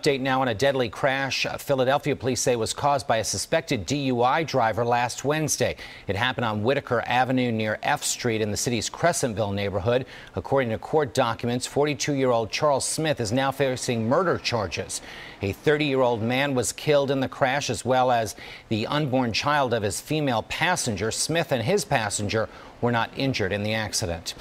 Update now on a deadly crash uh, Philadelphia police say was caused by a suspected DUI driver last Wednesday. It happened on Whitaker Avenue near F Street in the city's Crescentville neighborhood. According to court documents, 42 year old Charles Smith is now facing murder charges. A 30 year old man was killed in the crash, as well as the unborn child of his female passenger. Smith and his passenger were not injured in the accident.